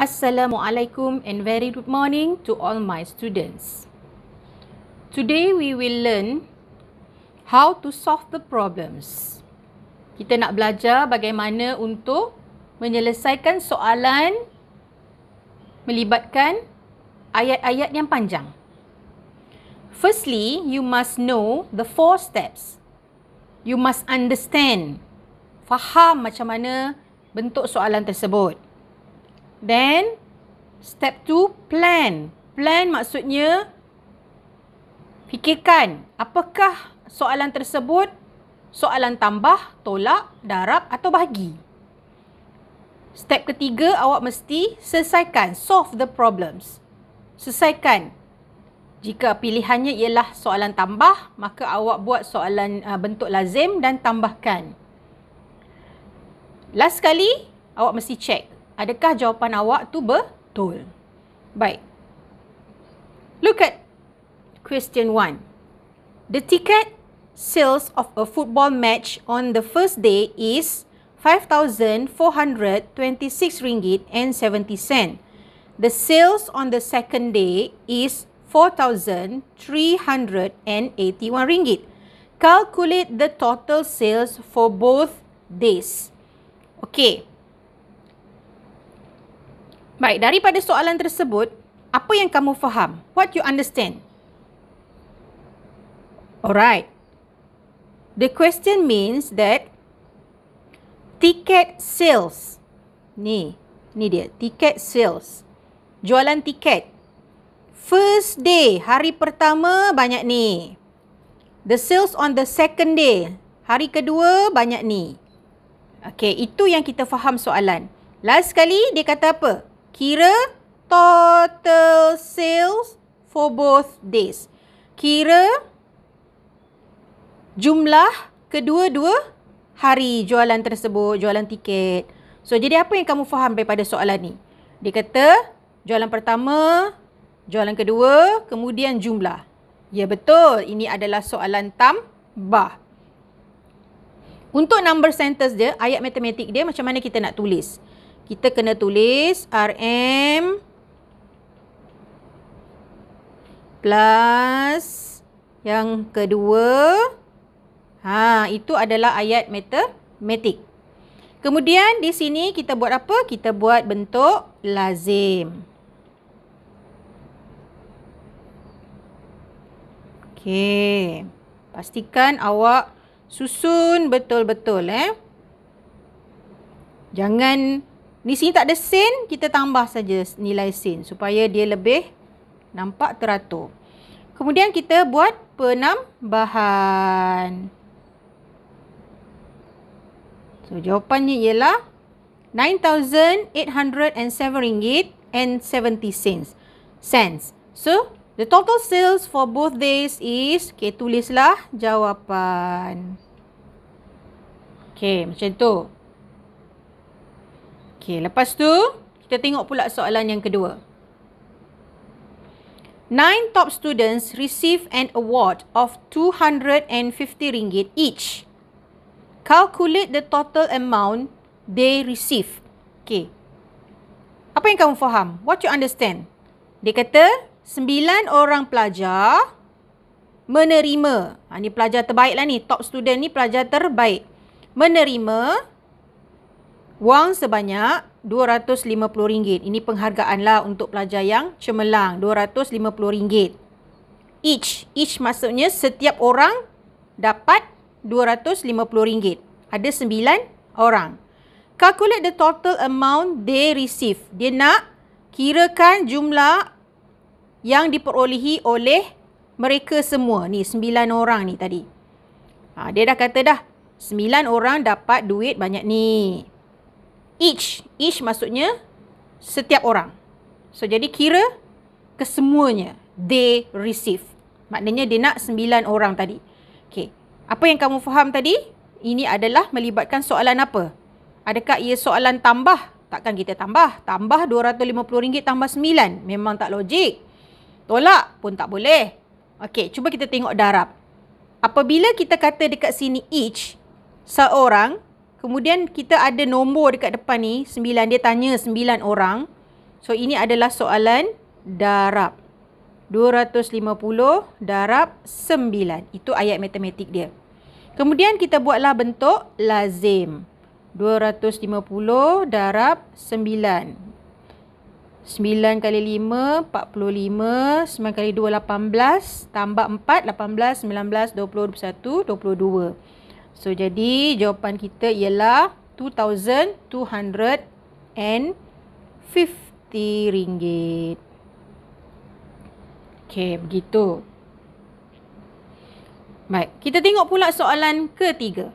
Assalamualaikum and very good morning to all my students. Today we will learn how to solve the problems. Kita nak belajar bagaimana untuk menyelesaikan soalan melibatkan ayat-ayat yang panjang. Firstly, you must know the four steps. You must understand, faham macam mana bentuk soalan tersebut. Then, step two, plan. Plan maksudnya fikirkan apakah soalan tersebut soalan tambah, tolak, darab atau bahagi. Step ketiga, awak mesti selesaikan, solve the problems. Selesaikan. Jika pilihannya ialah soalan tambah, maka awak buat soalan uh, bentuk lazim dan tambahkan. Last sekali, awak mesti check adakah jawapan awak tu betul. Baik. Look at question 1. The ticket sales of a football match on the first day is 5426 ringgit and 70 cent. The sales on the second day is 4381 ringgit. Calculate the total sales for both days. Okay. Baik, daripada soalan tersebut, apa yang kamu faham? What you understand? Alright. The question means that ticket sales. Ni, ni dia, ticket sales. Jualan tiket. First day, hari pertama banyak ni. The sales on the second day, hari kedua banyak ni. Okay, itu yang kita faham soalan. Last sekali dia kata apa? Kira total sales for both days. Kira jumlah kedua-dua hari jualan tersebut, jualan tiket. So, jadi apa yang kamu faham daripada soalan ni? Dia kata jualan pertama, jualan kedua, kemudian jumlah. Ya, betul. Ini adalah soalan tambah. Untuk number sentence dia, ayat matematik dia macam mana kita nak tulis? Kita kena tulis RM plus yang kedua. Ha, itu adalah ayat matematik. Kemudian di sini kita buat apa? Kita buat bentuk lazim. Okey. Pastikan awak susun betul-betul eh. Jangan di sini tak ada sen, kita tambah saja nilai sen supaya dia lebih nampak teratur. Kemudian kita buat penambahan. So jawapannya ialah RM9,807 and 70 cents. Cents. So the total sales for both days is, okay tulislah jawapan. Okay macam tu. Okey, lepas tu kita tengok pula soalan yang kedua. Nine top students receive an award of RM250 each. Calculate the total amount they receive. Okey. Apa yang kamu faham? What you understand? Dia kata sembilan orang pelajar menerima. Ha, ni pelajar terbaik lah ni. Top student ni pelajar terbaik. Menerima wang sebanyak RM250. Ini penghargaan lah untuk pelajar yang cemerlang. RM250. Each. Each maksudnya setiap orang dapat RM250. Ada sembilan orang. Calculate the total amount they receive. Dia nak kirakan jumlah yang diperolehi oleh mereka semua. Ni sembilan orang ni tadi. Ha, dia dah kata dah. Sembilan orang dapat duit banyak ni each. Each maksudnya setiap orang. So, jadi kira kesemuanya. They receive. Maknanya dia nak sembilan orang tadi. Okay. Apa yang kamu faham tadi? Ini adalah melibatkan soalan apa? Adakah ia soalan tambah? Takkan kita tambah. Tambah RM250 tambah 9. Memang tak logik. Tolak pun tak boleh. Okey, cuba kita tengok darab. Apabila kita kata dekat sini each, seorang Kemudian kita ada nombor dekat depan ni, sembilan. Dia tanya sembilan orang. So ini adalah soalan darab. 250 darab 9. Itu ayat matematik dia. Kemudian kita buatlah bentuk lazim. 250 darab 9. 9 kali 5, 45. 9 kali 2, 18. Tambah 4, 18, 19, 20, 21, 22. So, jadi jawapan kita ialah 2,250 ringgit. Okey, begitu. Baik, kita tengok pula soalan ketiga.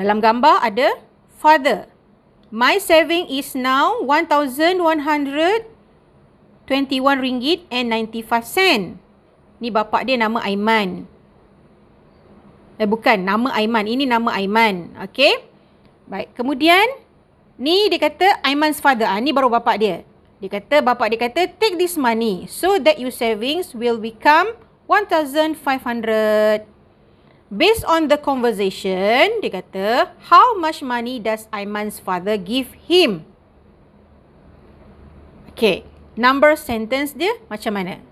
Dalam gambar ada father. My saving is now 1121 ringgit and 95 sen. Ni bapak dia nama Aiman. Eh bukan, nama Aiman. Ini nama Aiman. Okey. Baik, kemudian ni dia kata Aiman's father. Ah ni baru bapak dia. Dia kata, bapak dia kata, take this money so that your savings will become 1,500. Based on the conversation, dia kata, how much money does Aiman's father give him? Okay, number sentence dia macam mana?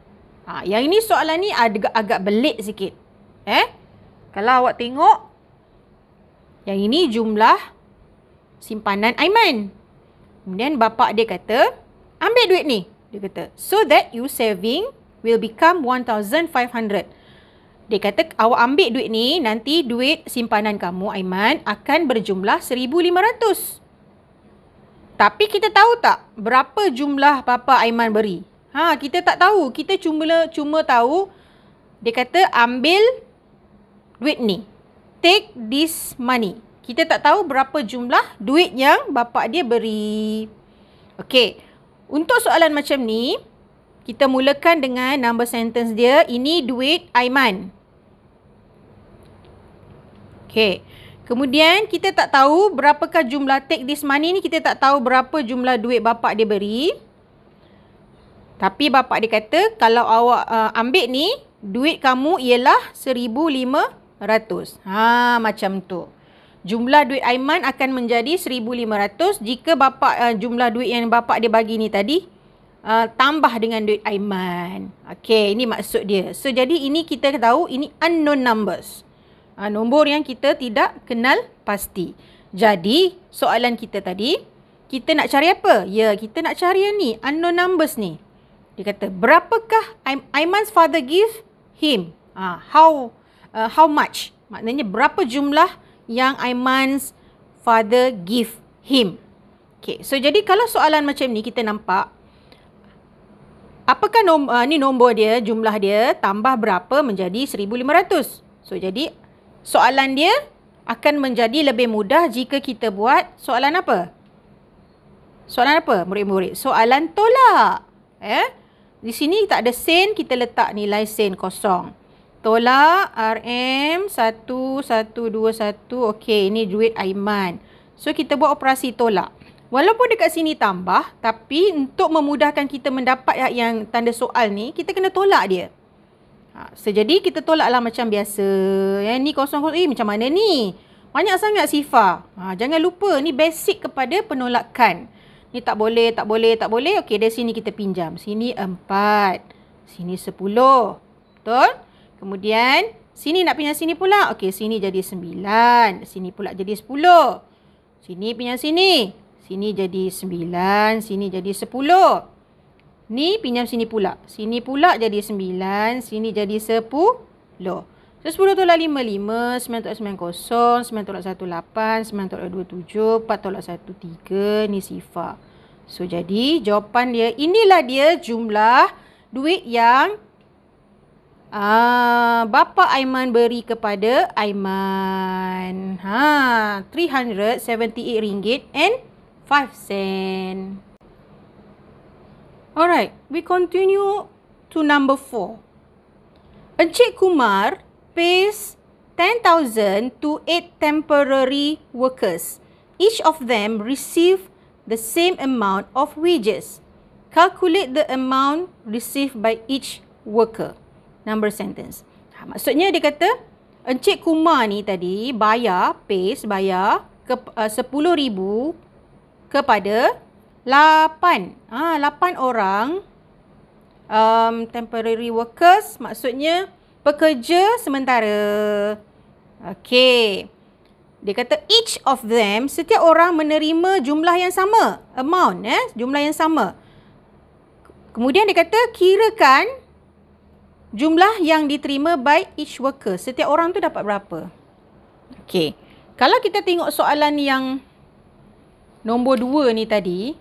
Ha, yang ini soalan ni agak, agak belit sikit. Eh? Kalau awak tengok, yang ini jumlah simpanan Aiman. Kemudian bapak dia kata, ambil duit ni. Dia kata so that you saving will become 1500 dia kata awak ambil duit ni nanti duit simpanan kamu Aiman akan berjumlah 1500 tapi kita tahu tak berapa jumlah bapa Aiman beri? Ha kita tak tahu. Kita cuma cuma tahu dia kata ambil duit ni take this money kita tak tahu berapa jumlah duit yang bapa dia beri okey untuk soalan macam ni, kita mulakan dengan number sentence dia. Ini duit Aiman. Okay. Kemudian kita tak tahu berapakah jumlah take this money ni. Kita tak tahu berapa jumlah duit bapak dia beri. Tapi bapak dia kata kalau awak uh, ambil ni, duit kamu ialah 1,500. Ha, macam tu jumlah duit Aiman akan menjadi 1500 jika bapa uh, jumlah duit yang bapa dia bagi ni tadi uh, tambah dengan duit Aiman. Okey, ini maksud dia. So jadi ini kita tahu ini unknown numbers. Uh, nombor yang kita tidak kenal pasti. Jadi soalan kita tadi kita nak cari apa? Ya, kita nak cari yang ni, unknown numbers ni. Dia kata, berapakah Aiman's father give him? Uh, how uh, how much? Maknanya berapa jumlah yang Aiman's father give him. Okay, so jadi kalau soalan macam ni kita nampak apakah nom uh, ni nombor dia, jumlah dia tambah berapa menjadi 1500. So jadi soalan dia akan menjadi lebih mudah jika kita buat soalan apa? Soalan apa murid-murid? Soalan tolak. Eh? Di sini tak ada sen, kita letak nilai sen kosong. Tolak RM 1121. Okey, ini duit Aiman. So, kita buat operasi tolak. Walaupun dekat sini tambah, tapi untuk memudahkan kita mendapat yang tanda soal ni, kita kena tolak dia. Ha, so, jadi, kita tolaklah macam biasa. Yang ni kosong-kosong. Eh, macam mana ni? Banyak sangat sifar. Ha, jangan lupa, ni basic kepada penolakan. Ni tak boleh, tak boleh, tak boleh. Okey, dari sini kita pinjam. Sini empat. Sini sepuluh. Betul? Kemudian, sini nak pinjam sini pula. Okey, sini jadi sembilan. Sini pula jadi sepuluh. Sini pinjam sini. Sini jadi sembilan. Sini jadi sepuluh. Ni pinjam sini pula. Sini pula jadi sembilan. Sini jadi sepuluh. So, sepuluh tolak lima, lima. Sembilan tolak sembilan kosong. Sembilan tolak satu, lapan. Sembilan tolak dua, tujuh. Empat tolak satu, tiga. Ni sifar. So, jadi jawapan dia, inilah dia jumlah duit yang Ah, bapa Aiman beri kepada Aiman. Ha, RM378 and 5 sen. Alright, we continue to number 4. Encik Kumar pays 10,000 to 8 temporary workers. Each of them receive the same amount of wages. Calculate the amount received by each worker number sentence. Ha, maksudnya dia kata Encik Kumar ni tadi bayar, pays, bayar ke uh, 10,000 kepada 8. Ah, 8 orang um, temporary workers maksudnya pekerja sementara. Okey. Dia kata each of them, setiap orang menerima jumlah yang sama. Amount, eh? jumlah yang sama. Kemudian dia kata kirakan jumlah yang diterima by each worker. Setiap orang tu dapat berapa? Okey. Kalau kita tengok soalan yang nombor dua ni tadi.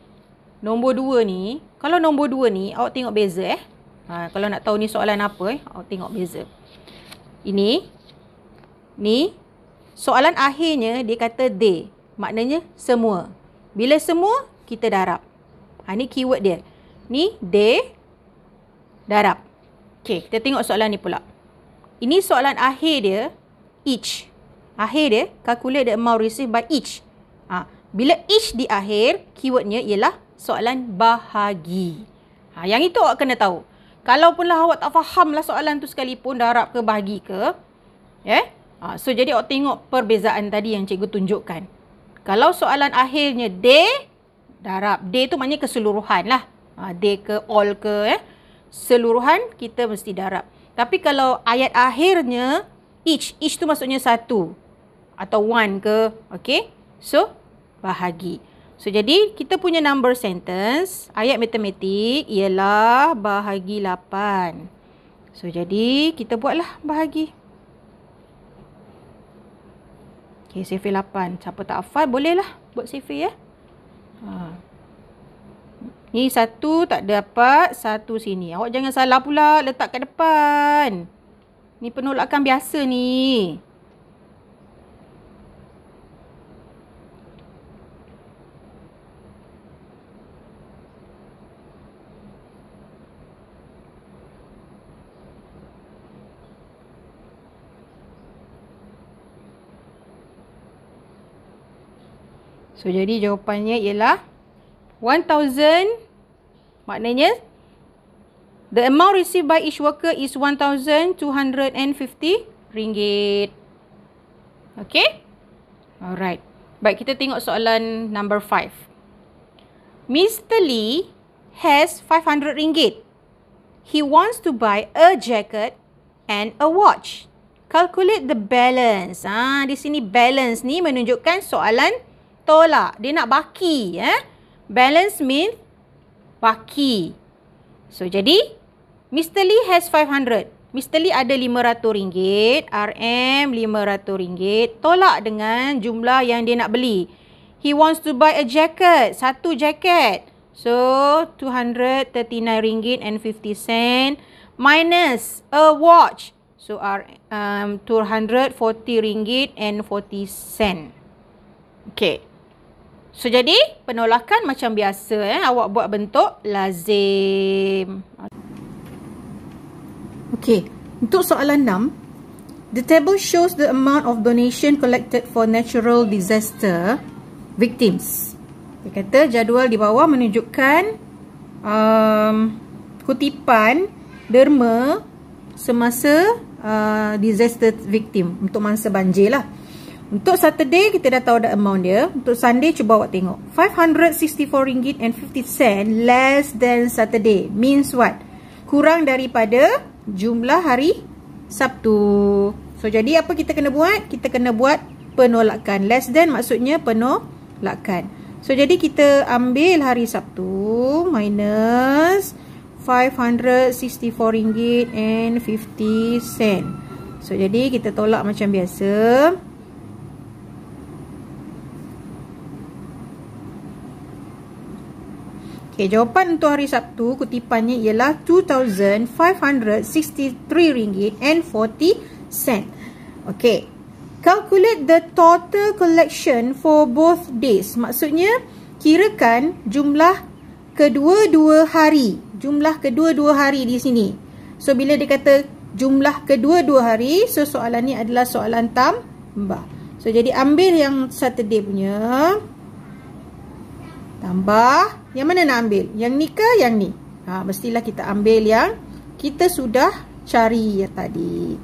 Nombor dua ni. Kalau nombor dua ni, awak tengok beza eh. Ha, kalau nak tahu ni soalan apa eh, awak tengok beza. Ini. Ni soalan akhirnya dia kata they. Maknanya semua. Bila semua, kita darab. Ha, ni keyword dia. Ni they darab. Okey, kita tengok soalan ni pula. Ini soalan akhir dia, each. Akhir dia, calculate the amount received by each. Ha, bila each di akhir, keywordnya ialah soalan bahagi. Ha, yang itu awak kena tahu. Kalau punlah awak tak faham lah soalan tu sekalipun, darab ke bahagi ke. Eh? Ha, so, jadi awak tengok perbezaan tadi yang cikgu tunjukkan. Kalau soalan akhirnya D, darab. D tu maknanya keseluruhan lah. Ha, D ke all ke. Eh? Seluruhan kita mesti darab. Tapi kalau ayat akhirnya each. Each tu maksudnya satu. Atau one ke. Okay. So, bahagi. So, jadi kita punya number sentence. Ayat matematik ialah bahagi 8. So, jadi kita buatlah bahagi. Okay, CV 8. Siapa tak hafal, bolehlah buat CV ya. Ha. Ni satu tak dapat, satu sini. Awak jangan salah pula letak kat depan. Ni penolakan biasa ni. So, jadi jawapannya ialah 1,000 maknanya the amount received by each worker is 1,250 ringgit. Okay? Alright. Baik, kita tengok soalan number 5. Mr. Lee has 500 ringgit. He wants to buy a jacket and a watch. Calculate the balance. Ah, di sini balance ni menunjukkan soalan tolak. Dia nak baki. Eh? Balance mean baki. So, jadi Mr. Lee has 500. Mr. Lee ada RM500. RM RM500. Tolak dengan jumlah yang dia nak beli. He wants to buy a jacket. Satu jacket. So, RM239.50 minus a watch. So, um, RM240.40. Okay. So, jadi penolakan macam biasa. Eh? Awak buat bentuk lazim. Okay. Untuk soalan 6. The table shows the amount of donation collected for natural disaster victims. Dia kata jadual di bawah menunjukkan um, kutipan derma semasa uh, disaster victim. Untuk masa banjir lah. Untuk Saturday kita dah tahu dah amount dia. Untuk Sunday cuba awak tengok. RM564.50 less than Saturday. Means what? Kurang daripada jumlah hari Sabtu. So jadi apa kita kena buat? Kita kena buat penolakan. Less than maksudnya penolakan. So jadi kita ambil hari Sabtu minus RM564.50. So jadi kita tolak macam biasa. Okey, jawapan untuk hari Sabtu kutipannya ialah RM2,563.40. Okey. Calculate the total collection for both days. Maksudnya, kirakan jumlah kedua-dua hari. Jumlah kedua-dua hari di sini. So, bila dia kata jumlah kedua-dua hari, so soalan ni adalah soalan tambah. So, jadi ambil yang Saturday punya. Tambah. Yang mana nak ambil? Yang ni ke yang ni? Ha, mestilah kita ambil yang kita sudah cari ya tadi.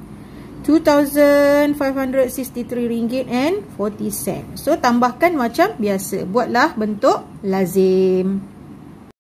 RM2,563.40. So, tambahkan macam biasa. Buatlah bentuk lazim.